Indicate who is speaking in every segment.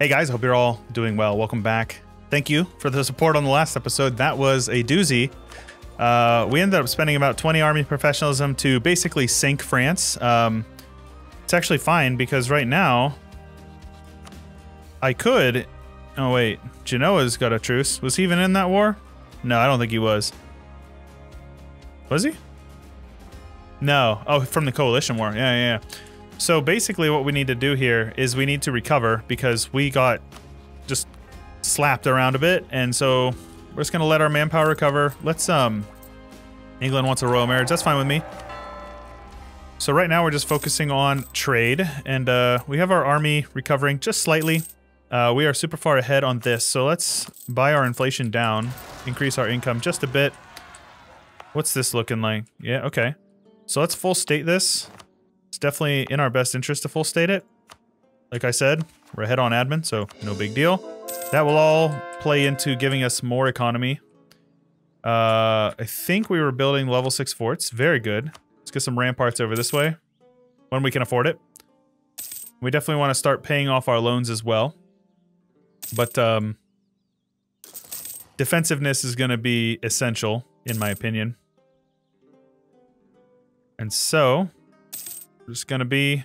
Speaker 1: Hey guys, hope you're all doing well. Welcome back. Thank you for the support on the last episode. That was a doozy. Uh, we ended up spending about 20 army professionalism to basically sink France. Um, it's actually fine because right now I could. Oh wait, Genoa's got a truce. Was he even in that war? No, I don't think he was. Was he? No. Oh, from the coalition war. Yeah, yeah. yeah. So basically, what we need to do here is we need to recover because we got just slapped around a bit, and so we're just gonna let our manpower recover. Let's um, England wants a royal marriage. That's fine with me. So right now we're just focusing on trade, and uh, we have our army recovering just slightly. Uh, we are super far ahead on this, so let's buy our inflation down, increase our income just a bit. What's this looking like? Yeah, okay. So let's full state this. It's definitely in our best interest to full state it. Like I said, we're ahead on admin, so no big deal. That will all play into giving us more economy. Uh, I think we were building level 6 forts. Very good. Let's get some ramparts over this way when we can afford it. We definitely want to start paying off our loans as well. But um, defensiveness is going to be essential, in my opinion. And so, just to be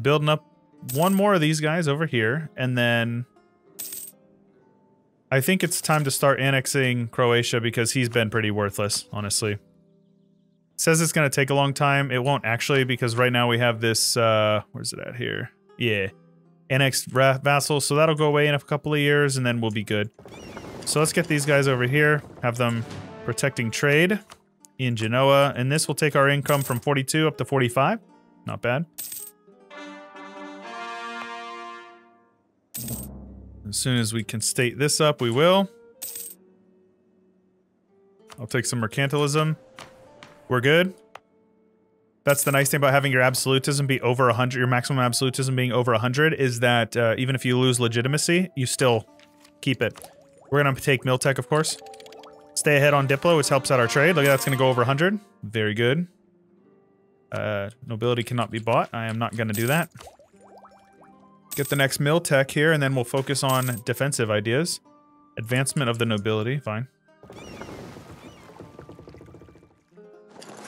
Speaker 1: building up one more of these guys over here, and then I think it's time to start annexing Croatia because he's been pretty worthless, honestly. It says it's to take a long time. It won't actually because right now we have this, uh, where's it at here? Yeah, annexed vassal, so that'll go away in a couple of years and then we'll be good. So let's get these guys over here, have them protecting trade in Genoa, and this will take our income from 42 up to 45. Not bad. As soon as we can state this up, we will. I'll take some mercantilism. We're good. That's the nice thing about having your absolutism be over 100, your maximum absolutism being over 100, is that uh, even if you lose legitimacy, you still keep it. We're going to take Miltech, of course. Stay ahead on Diplo, which helps out our trade. Look, that's going to go over 100. Very good. Uh, nobility cannot be bought. I am not going to do that. Get the next mill tech here, and then we'll focus on defensive ideas. Advancement of the nobility, fine.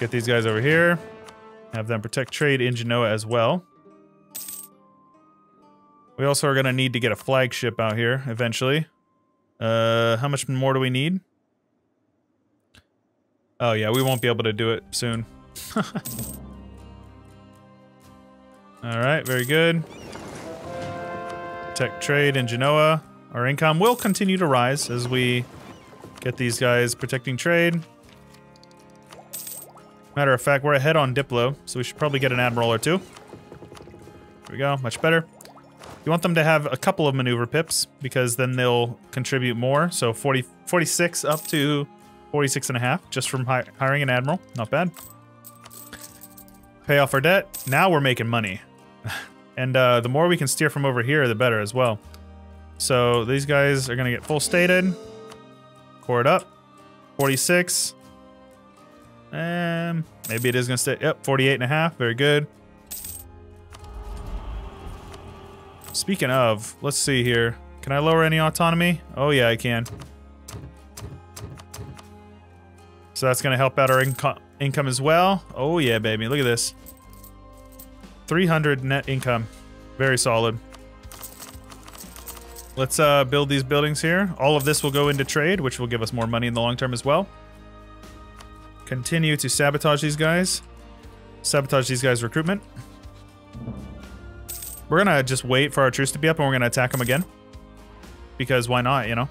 Speaker 1: Get these guys over here. Have them protect trade in Genoa as well. We also are going to need to get a flagship out here eventually. Uh, how much more do we need? Oh yeah, we won't be able to do it soon. Alright, very good. Tech trade in Genoa. Our income will continue to rise as we get these guys protecting trade. Matter of fact, we're ahead on Diplo, so we should probably get an admiral or two. There we go, much better. You want them to have a couple of maneuver pips, because then they'll contribute more. So 40, 46 up to 46 and a half, just from hi hiring an admiral. Not bad. Pay off our debt. Now we're making money. And uh, the more we can steer from over here, the better as well. So these guys are going to get full stated. Core it up. 46. Um, maybe it is going to stay. Yep, 48 and a half. Very good. Speaking of, let's see here. Can I lower any autonomy? Oh yeah, I can. So that's going to help out our inco income as well. Oh yeah, baby. Look at this. 300 net income. Very solid. Let's uh, build these buildings here. All of this will go into trade, which will give us more money in the long term as well. Continue to sabotage these guys. Sabotage these guys' recruitment. We're gonna just wait for our truce to be up and we're gonna attack them again. Because why not, you know?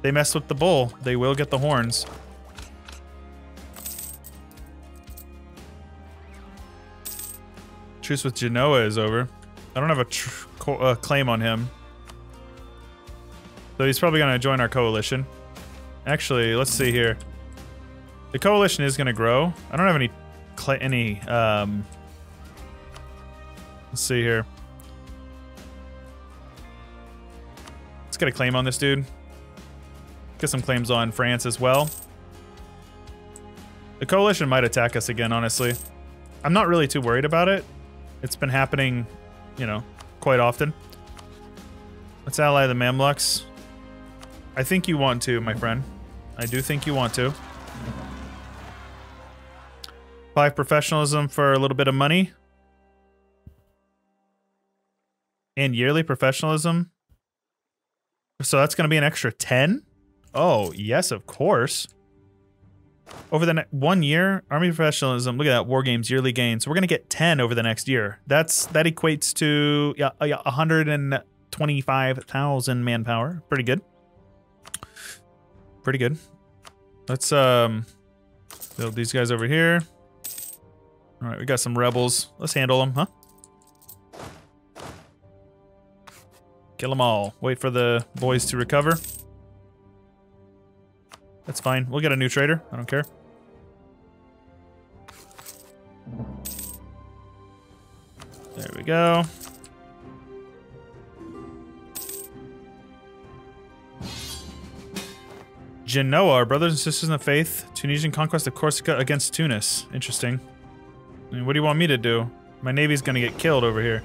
Speaker 1: They mess with the bull, they will get the horns. Truce with Genoa is over. I don't have a uh, claim on him. So he's probably gonna join our coalition. Actually, let's see here. The coalition is going to grow. I don't have any any um Let's see here. Let's get a claim on this dude. Get some claims on France as well. The coalition might attack us again, honestly. I'm not really too worried about it. It's been happening, you know, quite often. Let's ally the Mamluks. I think you want to, my friend. I do think you want to. Five professionalism for a little bit of money. And yearly professionalism. So that's going to be an extra 10? Oh, yes, of course. Over the next one year, Army professionalism, look at that, War Games yearly gain. So we're to get 10 over the next year. That's That equates to yeah, yeah 125,000 manpower. Pretty good. Pretty good. Let's um build these guys over here. All right, we got some rebels. Let's handle them, huh? Kill them all. Wait for the boys to recover. That's fine. We'll get a new trader. I don't care. There we go. Genoa, our brothers and sisters in the faith. Tunisian conquest of Corsica against Tunis. Interesting. I mean, what do you want me to do? My navy's gonna get killed over here.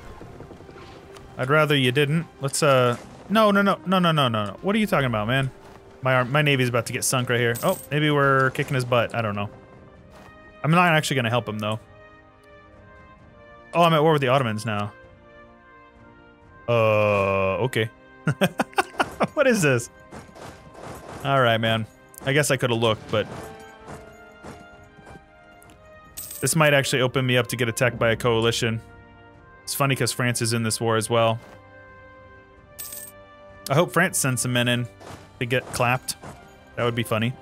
Speaker 1: I'd rather you didn't. Let's, uh... No, no, no, no, no, no, no. What are you talking about, man? My my navy's about to get sunk right here. Oh, maybe we're kicking his butt. I don't know. I'm not actually gonna help him, though. Oh, I'm at war with the Ottomans now. Uh, okay. what is this? All right, man. I guess I could have looked, but... This might actually open me up to get attacked by a coalition. It's funny because France is in this war as well. I hope France sends some men in to get clapped. That would be funny.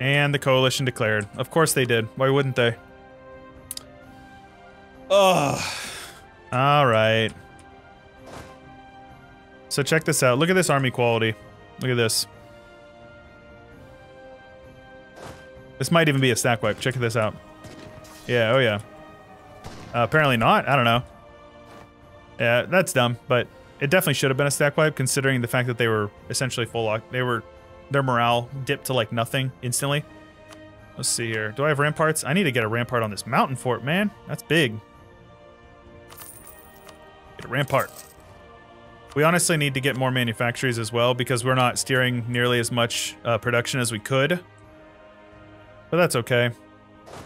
Speaker 1: And the coalition declared. Of course they did. Why wouldn't they? Ugh. All right. So check this out. Look at this army quality. Look at this. This might even be a stack wipe. Check this out. Yeah, oh yeah. Uh, apparently not. I don't know. Yeah, that's dumb, but it definitely should have been a stack wipe considering the fact that they were essentially full lock. They were their morale dipped to like nothing instantly. Let's see here. Do I have ramparts? I need to get a rampart on this mountain fort, man. That's big. Get a rampart. We honestly need to get more manufactories as well because we're not steering nearly as much uh, production as we could. But that's okay.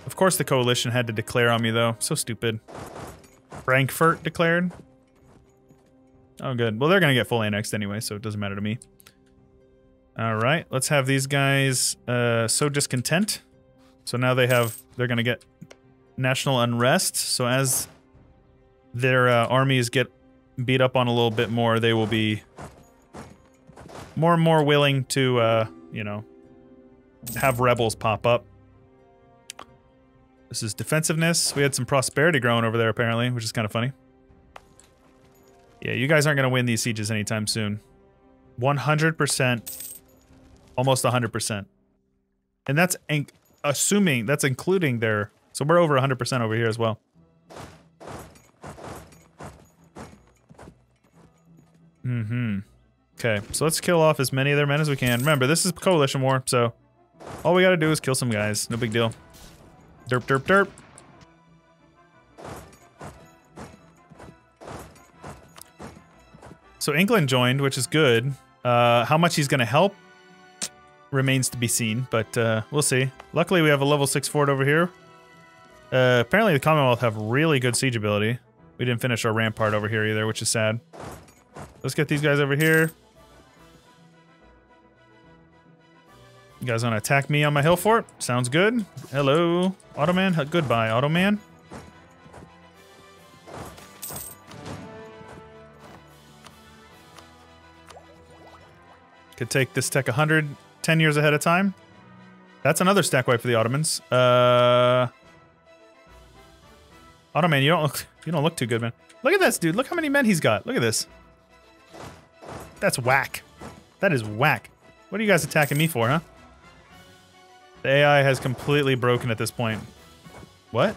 Speaker 1: Of course the coalition had to declare on me though. So stupid. Frankfurt declared? Oh good. Well they're gonna get full annexed anyway, so it doesn't matter to me. Alright, let's have these guys uh, so discontent. So now they have, they're gonna get national unrest. So as their uh, armies get beat up on a little bit more, they will be more and more willing to, uh, you know, have rebels pop up. This is defensiveness. We had some prosperity growing over there, apparently, which is kind of funny. Yeah, you guys aren't going to win these sieges anytime soon. 100%. Almost 100%. And that's assuming, that's including their... So we're over 100% over here as well. Mm-hmm. Okay, so let's kill off as many of their men as we can. Remember, this is coalition war, so all we gotta do is kill some guys. No big deal. Derp, derp, derp. So England joined, which is good. Uh, how much he's going to help remains to be seen, but uh, we'll see. Luckily, we have a level 6 fort over here. Uh, apparently, the Commonwealth have really good siege ability. We didn't finish our rampart over here either, which is sad. Let's get these guys over here. You guys want to attack me on my hill fort? Sounds good. Hello, Ottoman. Goodbye, Ottoman. Could take this tech 100, 10 years ahead of time. That's another stack wipe for the Ottomans. Uh, Ottoman, you don't look you don't look too good, man. Look at this, dude. Look how many men he's got. Look at this. That's whack. That is whack. What are you guys attacking me for, huh? The AI has completely broken at this point. What?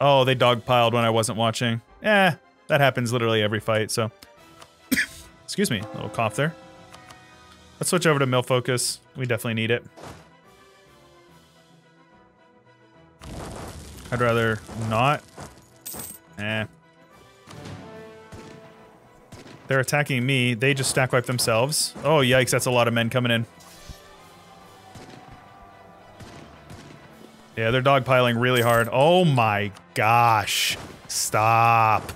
Speaker 1: Oh, they dogpiled when I wasn't watching. Eh, that happens literally every fight, so. Excuse me, little cough there. Let's switch over to mill focus. We definitely need it. I'd rather not. Eh. They're attacking me. They just stack wipe themselves. Oh, yikes. That's a lot of men coming in. Yeah, they're dogpiling really hard. Oh my gosh. Stop.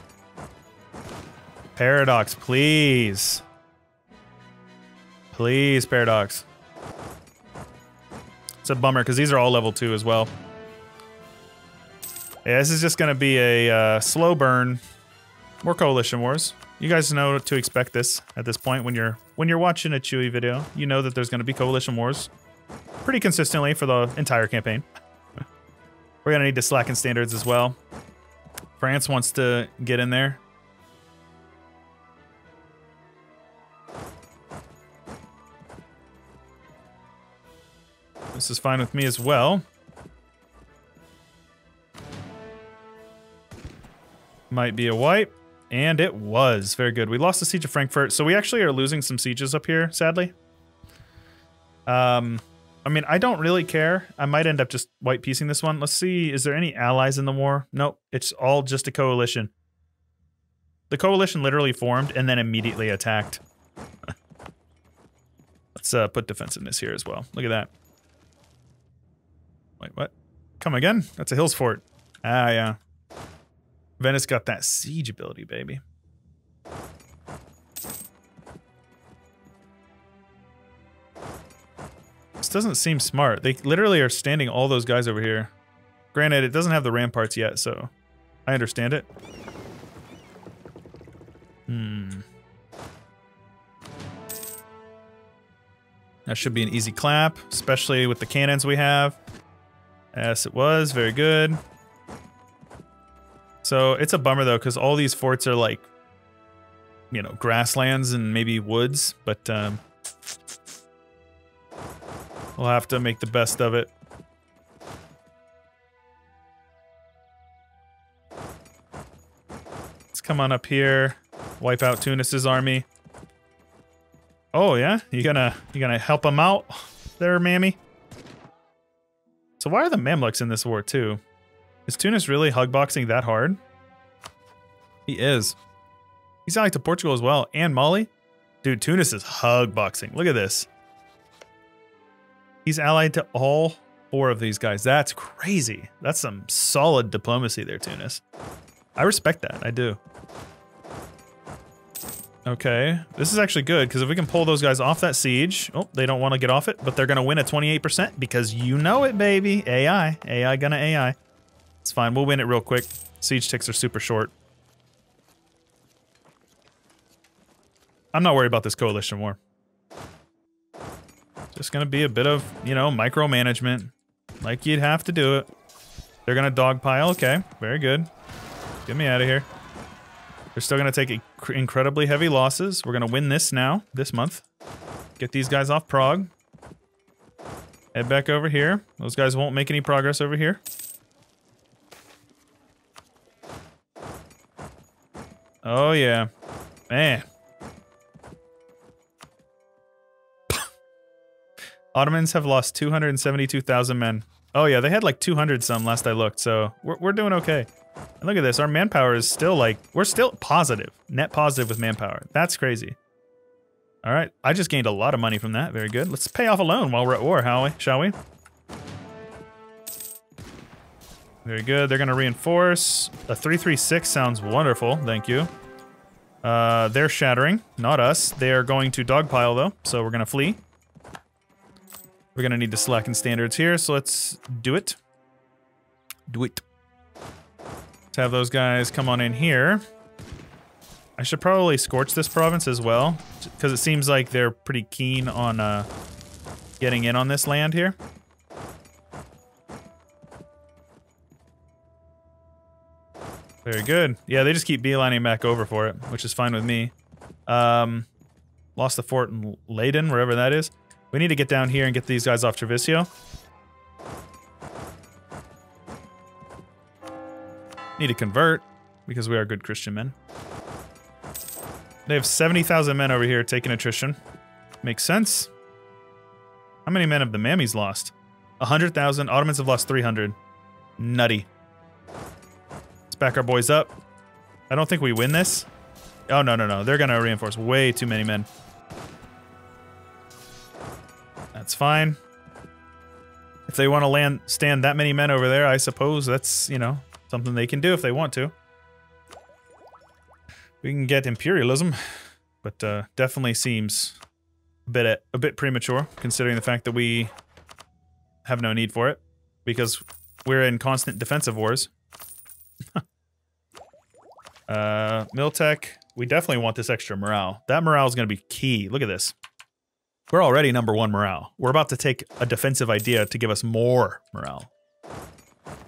Speaker 1: Paradox, please. Please, Paradox. It's a bummer because these are all level 2 as well. Yeah, this is just going to be a uh, slow burn. More Coalition Wars. You guys know to expect this at this point when you're when you're watching a Chewy video. You know that there's going to be Coalition Wars pretty consistently for the entire campaign. We're to need to slacken standards as well. France wants to get in there. This is fine with me as well. Might be a wipe. And it was. Very good. We lost the Siege of Frankfurt. So we actually are losing some sieges up here, sadly. Um, I mean, I don't really care. I might end up just white piecing this one. Let's see. Is there any allies in the war? Nope. It's all just a coalition. The coalition literally formed and then immediately attacked. Let's uh, put defensiveness here as well. Look at that. Wait, what? Come again? That's a hills fort. Ah, yeah. Venice got that siege ability, baby. Doesn't seem smart. They literally are standing all those guys over here. Granted, it doesn't have the ramparts yet, so I understand it. Hmm. That should be an easy clap, especially with the cannons we have. Yes, it was. Very good. So it's a bummer though, because all these forts are like, you know, grasslands and maybe woods, but um, we'll have to make the best of it. Let's come on up here, wipe out Tunis's army. Oh yeah, you gonna you gonna help him out there, Mammy? So why are the Mamluks in this war too? Is Tunis really hugboxing that hard? He is. He's allied to Portugal as well, and Mali. Dude, Tunis is hugboxing. Look at this. He's allied to all four of these guys. That's crazy. That's some solid diplomacy there, Tunis. I respect that. I do. Okay, this is actually good, because if we can pull those guys off that siege... Oh, they don't want to get off it, but they're going to win at 28%, because you know it, baby. AI. AI gonna AI. It's fine. We'll win it real quick. Siege ticks are super short. I'm not worried about this coalition war. Just gonna be a bit of, you know, micromanagement. Like you'd have to do it. They're gonna dogpile. Okay, very good. Get me out of here. They're still gonna take incredibly heavy losses. We're gonna win this now, this month. Get these guys off Prague. Head back over here. Those guys won't make any progress over here. Oh, yeah. Man. Ottomans have lost 272,000 men. Oh, yeah, they had like 200 some last I looked, so we're, we're doing okay. And look at this. Our manpower is still like, we're still positive. Net positive with manpower. That's crazy. All right. I just gained a lot of money from that. Very good. Let's pay off a loan while we're at war, how we, shall we? Very good. They're going to reinforce. A 336 sounds wonderful. Thank you. Uh, they're shattering, not us. They are going to dogpile, though, so we're going to flee. We're going to need to slacken standards here, so let's do it. Do it. Let's have those guys come on in here. I should probably scorch this province as well, because it seems like they're pretty keen on uh, getting in on this land here. Very good. Yeah, they just keep beelining back over for it, which is fine with me. Um, lost the fort in Leyden, wherever that is. We need to get down here and get these guys off Treviso. Need to convert, because we are good Christian men. They have 70,000 men over here taking attrition. Makes sense. How many men have the Mammies lost? 100,000. Ottomans have lost 300. Nutty. Let's back our boys up. I don't think we win this. Oh, no, no, no. They're going to reinforce way too many men. That's fine. If they want to land stand that many men over there, I suppose that's, you know, something they can do if they want to. We can get imperialism, but uh, definitely seems a bit a bit premature considering the fact that we have no need for it because we're in constant defensive wars. uh, Miltech, we definitely want this extra morale. That morale is going to be key. Look at this. We're already number one morale. We're about to take a defensive idea to give us more morale.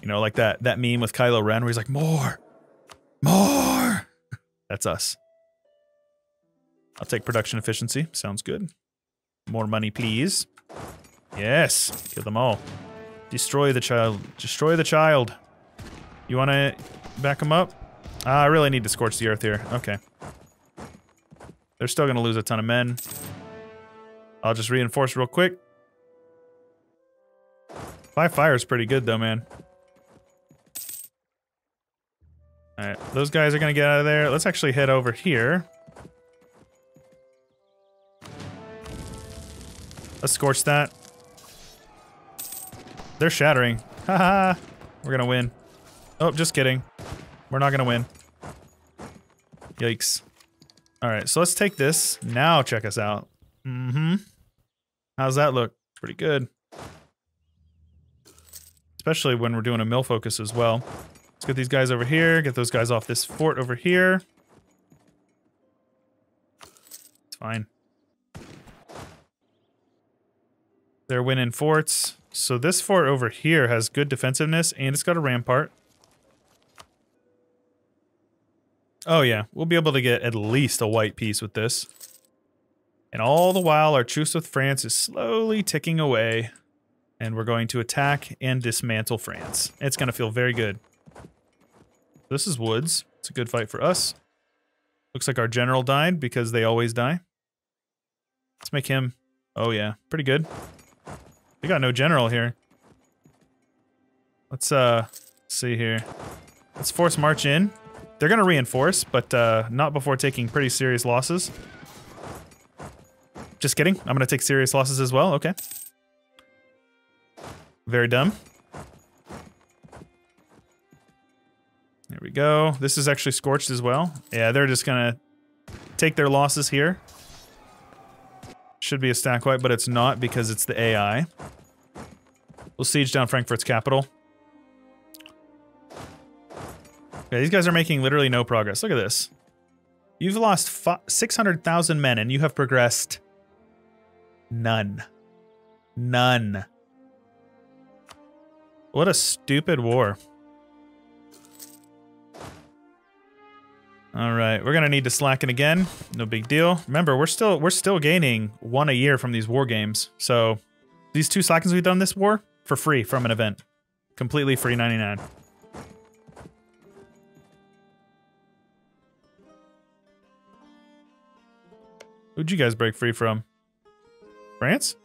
Speaker 1: You know, like that that meme with Kylo Ren where he's like, more, more. That's us. I'll take production efficiency. Sounds good. More money, please. Yes. Kill them all. Destroy the child. Destroy the child. You want to back them up? Uh, I really need to scorch the earth here. Okay. They're still going to lose a ton of men. I'll just reinforce real quick. My fire is pretty good though, man. Alright, those guys are to get out of there. Let's actually head over here. Let's scorch that. They're shattering. Haha. We're gonna win. Oh, just kidding. We're not gonna win. Yikes. Alright, so let's take this. Now check us out. Mm-hmm. How's that look? Pretty good. Especially when we're doing a mill focus as well. Let's get these guys over here. Get those guys off this fort over here. It's fine. They're winning forts. So this fort over here has good defensiveness and it's got a rampart. Oh yeah, we'll be able to get at least a white peace with this. And all the while, our truce with France is slowly ticking away. And we're going to attack and dismantle France. It's going to feel very good. This is Woods. It's a good fight for us. Looks like our general died because they always die. Let's make him... Oh yeah, pretty good. We got no general here. Let's uh see here. Let's force march in. They're gonna reinforce, but uh, not before taking pretty serious losses. Just kidding. I'm gonna take serious losses as well. Okay. Very dumb. There we go. This is actually scorched as well. Yeah, they're just gonna take their losses here. Should be a stack wipe, but it's not because it's the AI. We'll siege down Frankfurt's capital. Okay, these guys are making literally no progress. Look at this. You've lost 600,000 men and you have progressed none. None. What a stupid war. All right, we're gonna need to slacken again. No big deal. Remember, we're still we're still gaining one a year from these war games. So these two slackens we've done this war for free from an event, completely free 99. Who'd you guys break free from? France?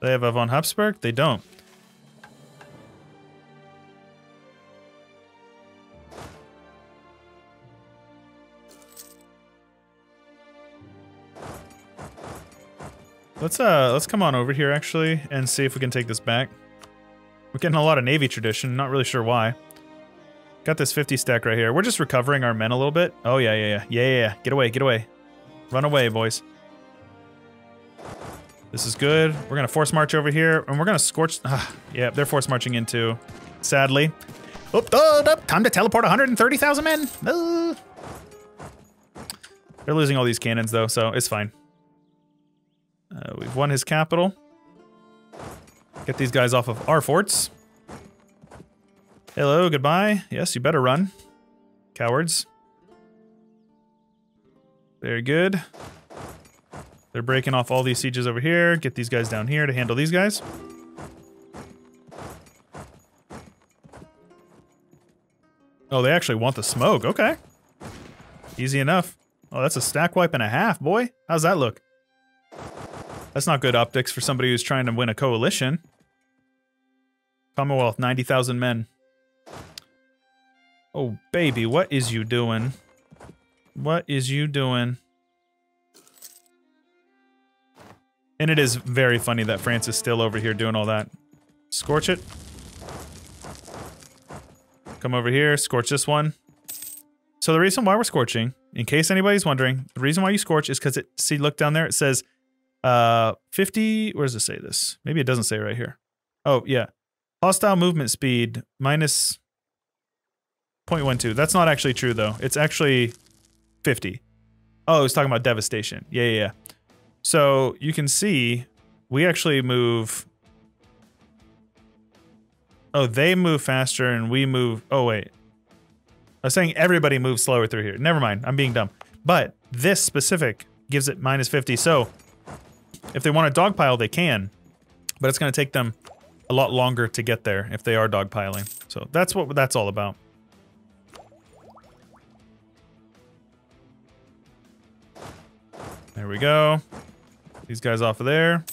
Speaker 1: They have a von Habsburg? They don't. Let's uh let's come on over here actually and see if we can take this back. We're getting a lot of navy tradition, not really sure why. Got this 50 stack right here. We're just recovering our men a little bit. Oh yeah, yeah, yeah. Yeah, yeah, yeah. Get away, get away. Run away, boys. This is good. We're gonna force march over here, and we're gonna scorch. Uh, yeah, they're force marching into. Sadly. Oh, oh, time to teleport 130,000 men. Uh. They're losing all these cannons though, so it's fine. Uh, we've won his capital. Get these guys off of our forts. Hello, goodbye. Yes, you better run. Cowards. Very good. They're breaking off all these sieges over here. Get these guys down here to handle these guys. Oh, they actually want the smoke. Okay. Easy enough. Oh, that's a stack wipe and a half, boy. How's that look? That's not good optics for somebody who's trying to win a coalition. Commonwealth, 90,000 men. Oh, baby, what is you doing? What is you doing? And it is very funny that France is still over here doing all that. Scorch it. Come over here, scorch this one. So the reason why we're scorching, in case anybody's wondering, the reason why you scorch is because it, see, look down there, it says uh 50, where does it say this? Maybe it doesn't say right here. Oh, yeah. Hostile movement speed minus 0.12. That's not actually true though. It's actually 50. Oh, it's talking about devastation. Yeah, yeah, yeah. So you can see we actually move. Oh, they move faster and we move. Oh, wait. I was saying everybody moves slower through here. Never mind. I'm being dumb. But this specific gives it minus 50. So if they want to dogpile, they can. But it's going to take them a lot longer to get there if they are dogpiling. So that's what that's all about. There we go. These guys off of there.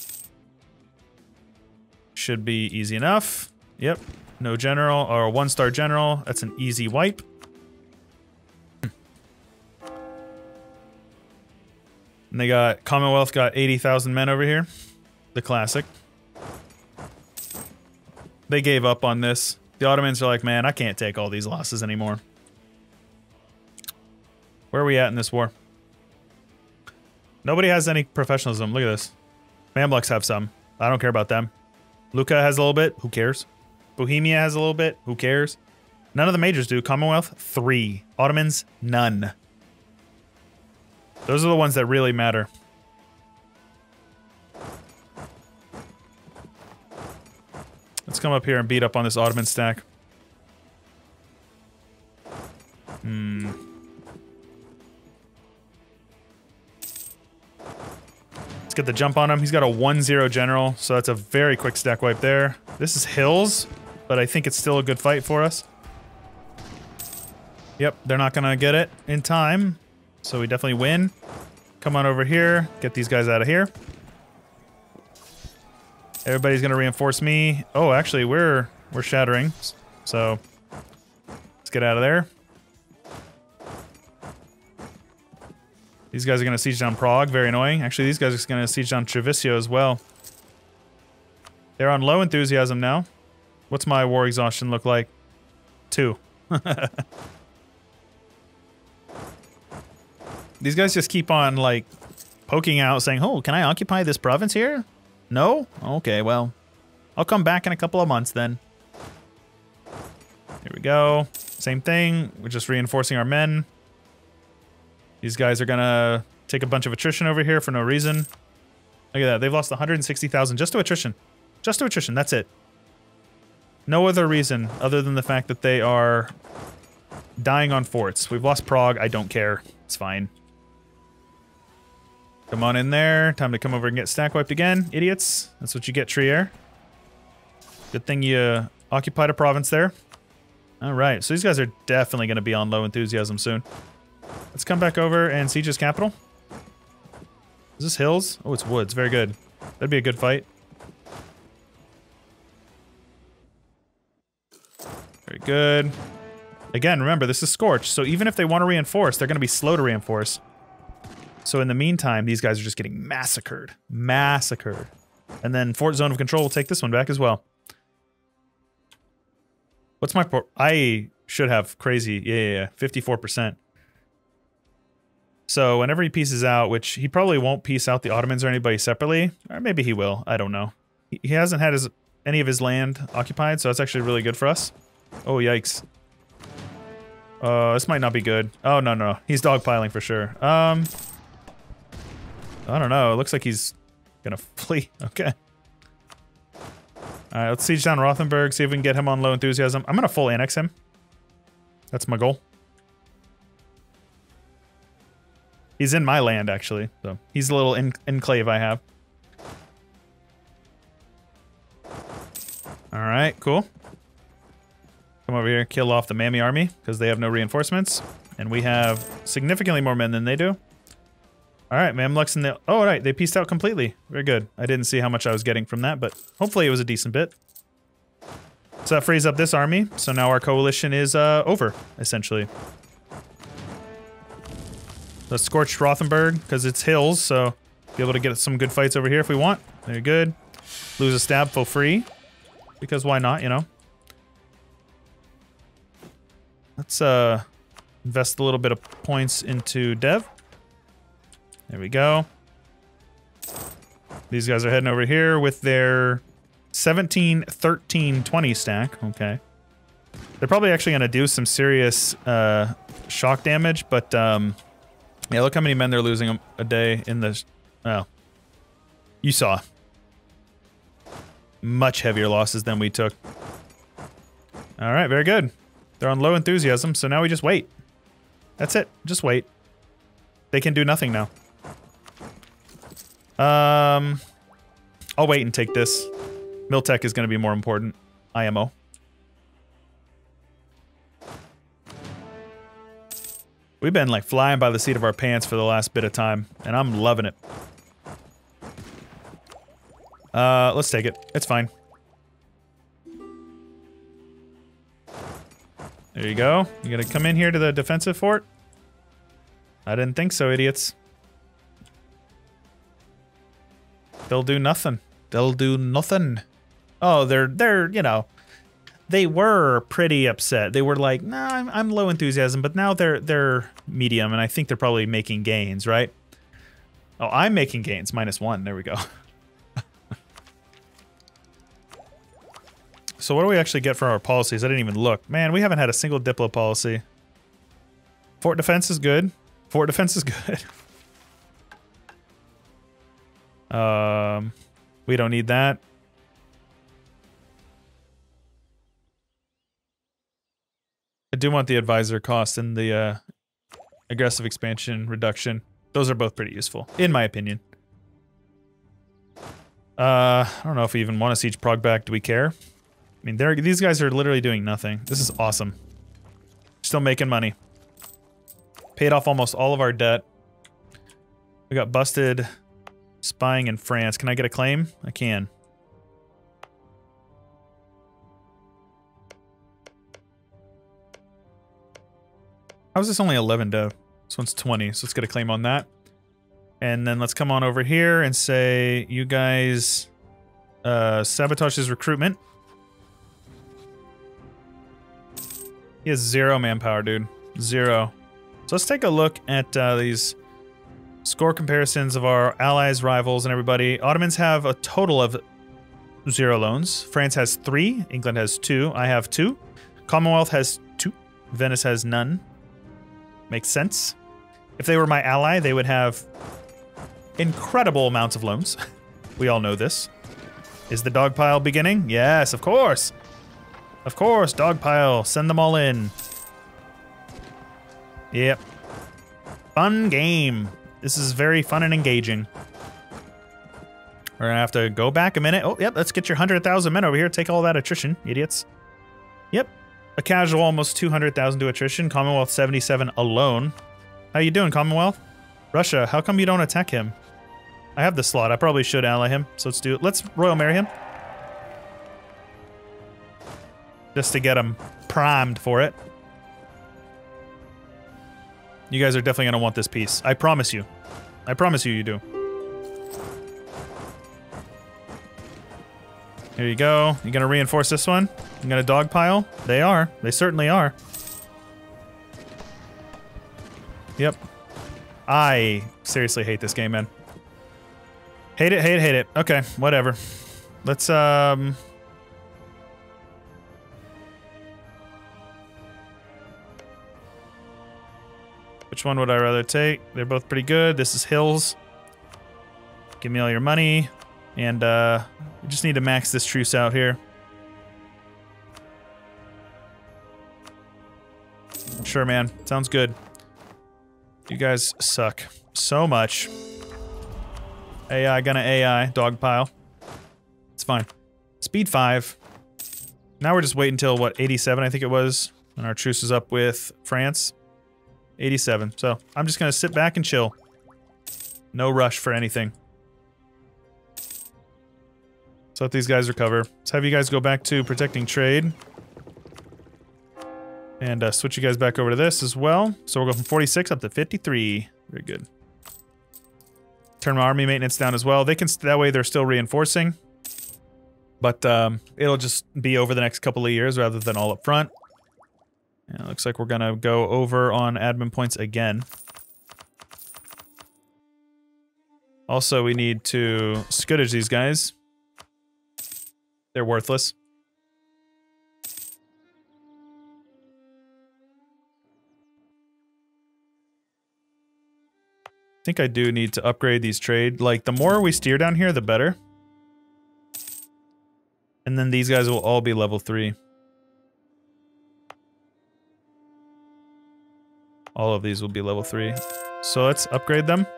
Speaker 1: Should be easy enough. Yep. No general, or one star general. That's an easy wipe. Hmm. And they got, Commonwealth got 80,000 men over here. The classic. They gave up on this. The Ottomans are like, man, I can't take all these losses anymore. Where are we at in this war? Nobody has any professionalism. Look at this. Mamluks have some. I don't care about them. Lucca has a little bit. Who cares? Bohemia has a little bit. Who cares? None of the majors do. Commonwealth, three. Ottomans, none. Those are the ones that really matter. Let's come up here and beat up on this Ottoman stack. Hmm. Get the jump on him. He's got a 1-0 general, so that's a very quick stack wipe there. This is Hills, but I think it's still a good fight for us. Yep, they're not going to get it in time, so we definitely win. Come on over here, get these guys out of here. Everybody's gonna reinforce me. Oh, actually, we're we're shattering. So let's get out of there. These guys are gonna siege down Prague. Very annoying. Actually, these guys are gonna siege down Treviso as well. They're on low enthusiasm now. What's my war exhaustion look like? Two. These guys just keep on like poking out saying, oh, can I occupy this province here? No? Okay, well, I'll come back in a couple of months then. Here we go. Same thing. We're just reinforcing our men. These guys are gonna take a bunch of attrition over here for no reason. Look at that. They've lost 160,000 just to attrition. Just to attrition. That's it. No other reason other than the fact that they are dying on forts. We've lost Prague. I don't care. It's fine. Come on in there. Time to come over and get stack wiped again. Idiots. That's what you get, Trier. Good thing you occupied a province there. Alright, so these guys are definitely going to be on low enthusiasm soon. Let's come back over and siege his capital. Is this hills? Oh, it's woods. Very good. That'd be a good fight. Very good. Again, remember, this is Scorch, so even if they want to reinforce, they're going to be slow to reinforce. So in the meantime, these guys are just getting massacred. Massacred. And then Fort Zone of Control will take this one back as well. What's my? I should have crazy. Yeah, yeah, yeah. 54%. So whenever he pieces out, which he probably won't piece out the Ottomans or anybody separately, or maybe he will. I don't know. He, hasn't had his any of his land occupied, so that's actually really good for us. Oh, yikes. Uh, this might not be good. Oh, no, no. He's dogpiling for sure. Um, I don't know. It looks like he's gonna flee. Okay. Alright, let's siege down Rothenburg, see if we can get him on low enthusiasm. I'm gonna full annex him. That's my goal. He's in my land, actually. So he's a little en enclave I have. Alright, cool. Come over here, kill off the Mammy army, because they have no reinforcements. And we have significantly more men than they do. All right, Mamluks and the... Oh, all right, they pieced out completely. Very good. I didn't see how much I was getting from that, but hopefully it was a decent bit. So that frees up this army. So now our coalition is uh, over, essentially. The Scorched Rothenburg, because it's hills, so be able to get some good fights over here if we want. Very good. Lose a stab for free. Because why not, you know? Let's uh invest a little bit of points into dev. There we go. These guys are heading over here with their 17, 13, 20 stack. Okay. They're probably actually going to do some serious uh, shock damage, but um, yeah, look how many men they're losing a, a day in this. Oh. you saw. Much heavier losses than we took. All right, very good. They're on low enthusiasm, so now we just wait. That's it. Just wait. They can do nothing now. Um, I'll wait and take this. Miltech is going to be more important. IMO. We've been like flying by the seat of our pants for the last bit of time, and I'm loving it. Uh, let's take it. It's fine. There you go. You gonna come in here to the defensive fort? I didn't think so, idiots. They'll do nothing. They'll do nothing. Oh, they're they're you know, they were pretty upset. They were like, "Nah, I'm, I'm low enthusiasm," but now they're they're medium, and I think they're probably making gains, right? Oh, I'm making gains, minus one. There we go. so what do we actually get for our policies? I didn't even look. Man, we haven't had a single Diplo policy. Fort defense is good. Fort defense is good. um, we don't need that. I do want the advisor cost and the uh, aggressive expansion reduction. Those are both pretty useful, in my opinion. Uh, I don't know if we even want to siege Prague back. Do we care? I mean, they're, these guys are literally doing nothing. This is awesome. Still making money. Paid off almost all of our debt. We got busted spying in France. Can I get a claim? I can. How is this only 11 dev? This one's 20, so let's get a claim on that. And then let's come on over here and say, you guys uh, sabotage his recruitment. He has zero manpower, dude. Zero. So let's take a look at uh, these score comparisons of our allies, rivals, and everybody. Ottomans have a total of zero loans. France has three. England has two. I have two. Commonwealth has two. Venice has none. Makes sense. If they were my ally, they would have incredible amounts of loans. we all know this. Is the dog pile beginning? Yes, of course. Of course, dog pile. Send them all in. Yep. Fun game. This is very fun and engaging. We're gonna have to go back a minute. Oh, yep, let's get your 100,000 men over here. Take all that attrition, idiots. Yep, a casual almost 200,000 to attrition. Commonwealth 77 alone. How you doing, Commonwealth? Russia, how come you don't attack him? I have the slot. I probably should ally him. So let's do it. Let's Royal Marry him. Just to get him primed for it. You guys are definitely going to want this piece. I promise you. I promise you you do. Here you go. You gonna reinforce this one? You gonna dogpile? They are. They certainly are. Yep. I seriously hate this game, man. Hate it, hate it, hate it. Okay, whatever. Let's, um... Which one would I rather take? They're both pretty good. This is Hills. Give me all your money. And, uh... We just need to max this truce out here. Sure, man. Sounds good. You guys suck so much. AI gonna AI, dog pile. It's fine. Speed 5. Now we're just waiting until, what, 87 I think it was? And our truce is up with France. 87. So I'm just gonna sit back and chill. No rush for anything. Let's let these guys recover. Let's have you guys go back to protecting trade. And uh, switch you guys back over to this as well. So we'll go from 46 up to 53. Very good. Turn my army maintenance down as well. They can that way they're still reinforcing. But um, it'll just be over the next couple of years rather than all up front. Yeah, looks like we're going to go over on admin points again. Also, we need to scutage these guys. They're worthless. Think I do need to upgrade these trade. Like, the more we steer down here, the better. And then these guys will all be level 3. All of these will be level 3. So let's upgrade them.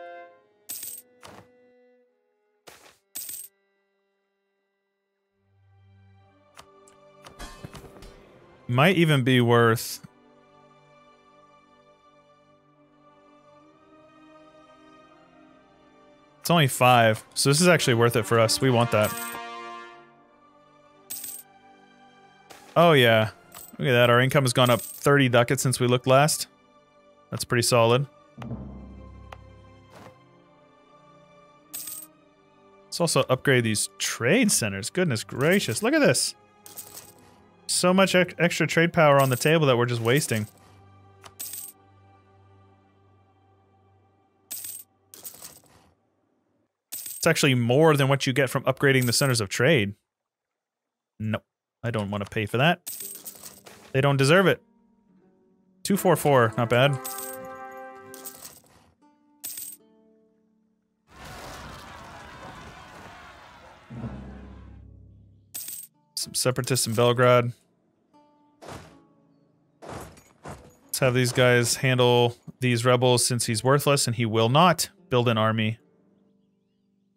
Speaker 1: Might even be worth... It's only five, so this is actually worth it for us. We want that. Oh yeah. Look at that, our income has gone up 30 ducats since we looked last. That's pretty solid. Let's also upgrade these trade centers. Goodness gracious, look at this so much extra trade power on the table that we're just wasting. It's actually more than what you get from upgrading the centers of trade. Nope. I don't want to pay for that. They don't deserve it. 244, not bad. Some separatists in Belgrade. Let's have these guys handle these rebels since he's worthless and he will not build an army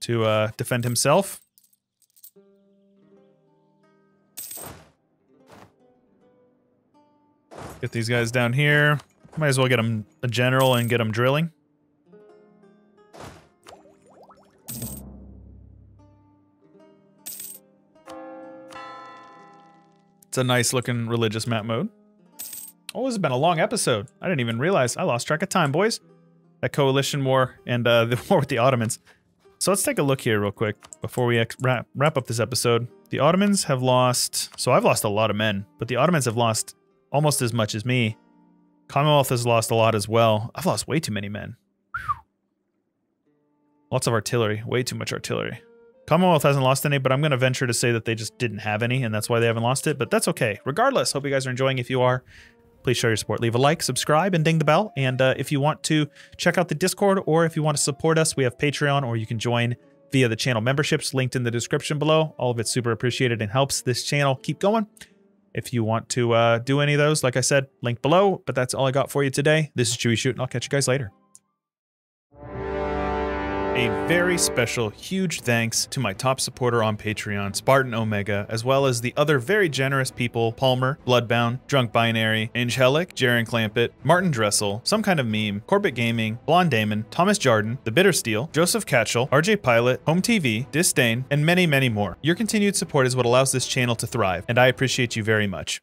Speaker 1: to uh, defend himself. Get these guys down here. Might as well get them a general and get them drilling. It's a nice looking religious map mode. Oh, this has been a long episode. I didn't even realize. I lost track of time, boys. That coalition war and uh, the war with the Ottomans. So let's take a look here real quick before we wrap, wrap up this episode. The Ottomans have lost... So I've lost a lot of men, but the Ottomans have lost almost as much as me. Commonwealth has lost a lot as well. I've lost way too many men. Whew. Lots of artillery. Way too much artillery. Commonwealth hasn't lost any, but I'm going to venture to say that they just didn't have any, and that's why they haven't lost it, but that's okay. Regardless, hope you guys are enjoying. If you are, please show your support. Leave a like, subscribe, and ding the bell. And uh, if you want to check out the Discord, or if you want to support us, we have Patreon, or you can join via the channel memberships linked in the description below. All of it's super appreciated and helps this channel keep going. If you want to uh, do any of those, like I said, link below. But that's all I got for you today. This is Chewyshoot, and I'll catch you guys later. A very special, huge thanks to my top supporter on Patreon, Spartan Omega, as well as the other very generous people Palmer, Bloodbound, Drunk Binary, Angelic, Jaren Clampett, Martin Dressel, Some Kind of Meme, Corbett Gaming, Blonde Damon, Thomas Jarden, The Bitter Steel, Joseph Catchell, RJ Pilot, Home TV, Disdain, and many, many more. Your continued support is what allows this channel to thrive, and I appreciate you very much.